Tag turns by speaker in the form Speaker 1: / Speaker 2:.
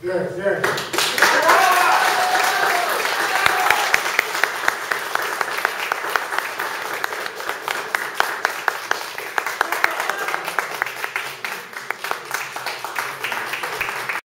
Speaker 1: Yes, yes.